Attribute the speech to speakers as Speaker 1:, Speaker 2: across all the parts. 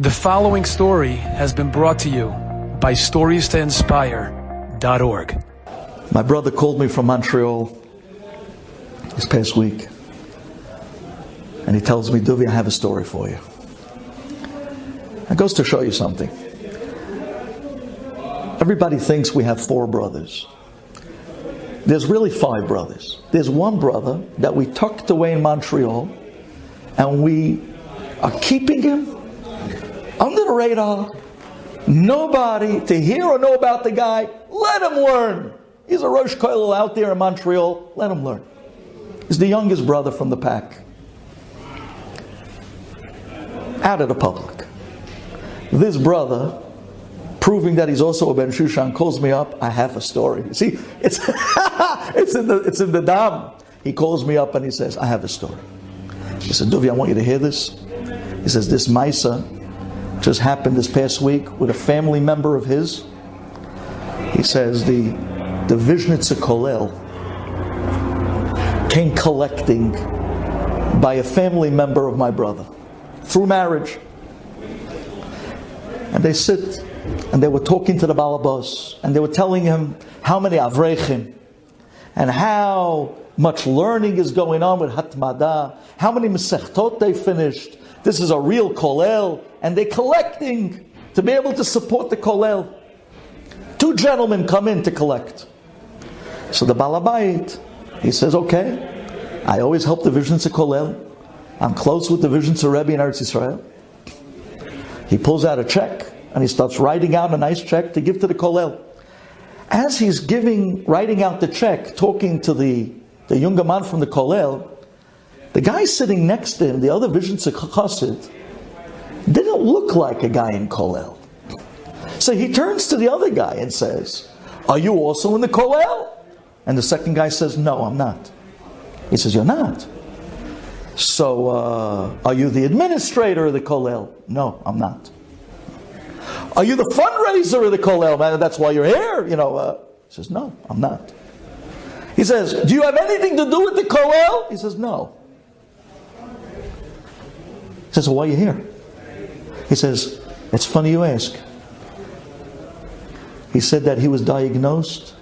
Speaker 1: The following story has been brought to you by StoriesToInspire.org.
Speaker 2: My brother called me from Montreal this past week, and he tells me, Duvi, I have a story for you. It goes to show you something. Everybody thinks we have four brothers. There's really five brothers. There's one brother that we tucked away in Montreal, and we are keeping him under the radar. Nobody to hear or know about the guy. Let him learn. He's a Rosh Koilel out there in Montreal. Let him learn. He's the youngest brother from the pack. Out of the public. This brother, proving that he's also a Ben Shushan, calls me up. I have a story. See, it's it's in the it's in the dam. He calls me up and he says, "I have a story." He said, "Duvi, I want you to hear this." He says, "This Maaseh just happened this past week with a family member of his. He says the the Vishnitzer Kolel came collecting by a family member of my brother through marriage. And they sit and they were talking to the Balabas and they were telling him how many Avrechim and how much learning is going on with Hatmada, how many Masechtot they finished. This is a real Kolel, and they're collecting to be able to support the Kolel. Two gentlemen come in to collect. So the Balabait, he says, okay, I always help the Vishnitzer Kolel. I'm close with the Vishnitzer Rebbe in Eretz Israel. He pulls out a check and he starts writing out a nice check to give to the Kolel. As he's giving, writing out the check, talking to the, the younger man from the Kolel, the guy sitting next to him, the other Vision Chassid, didn't look like a guy in Kolel. So he turns to the other guy and says, Are you also in the Kolel? And the second guy says, No, I'm not. He says, You're not. So, uh, are you the administrator of the Kolel? No, I'm not. Are you the fundraiser of the Kolel? Man, that's why you're here. You know, uh, he says, No, I'm not. He says, Do you have anything to do with the Kolel? He says, No. He says, well, why are you here? He says, It's funny you ask. He said that he was diagnosed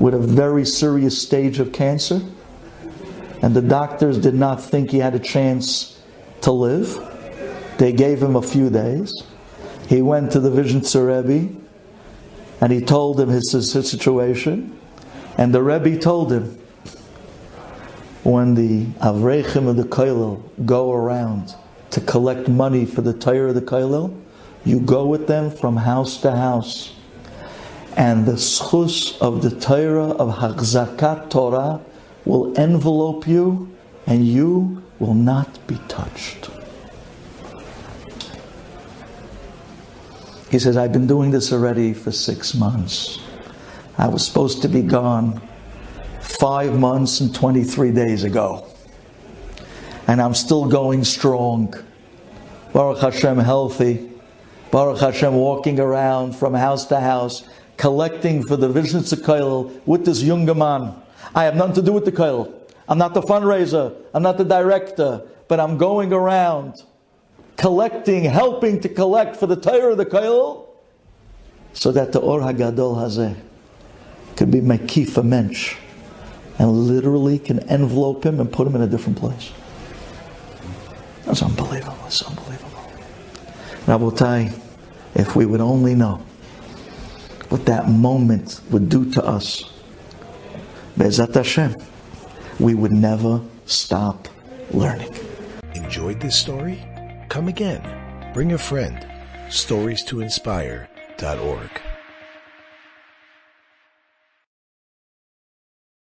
Speaker 2: with a very serious stage of cancer, and the doctors did not think he had a chance to live. They gave him a few days. He went to the Vision Rebbe and he told him his, his situation. And the Rebbe told him, when the Avrechim of the Koilel go around to collect money for the Torah of the Koilel, you go with them from house to house. And the schus of the Torah of Hachzakat Torah will envelope you and you will not be touched. He says, I've been doing this already for six months. I was supposed to be gone five months and 23 days ago. And I'm still going strong. Baruch Hashem, healthy. Baruch Hashem, walking around from house to house, collecting for the Vision Koil with this younger man. I have nothing to do with the Koil. I'm not the fundraiser. I'm not the director. But I'm going around collecting, helping to collect for the Torah of the Koil, so that the Or Hagadol Hazeh could be Mekif a mensch, and literally can envelope him and put him in a different place. That's unbelievable. It's unbelievable. Rabotai, if we would only know what that moment would do to us, Bezat Hashem, we would never stop learning.
Speaker 3: Enjoyed this story? Come again. Bring a friend. Stories to inspire.org.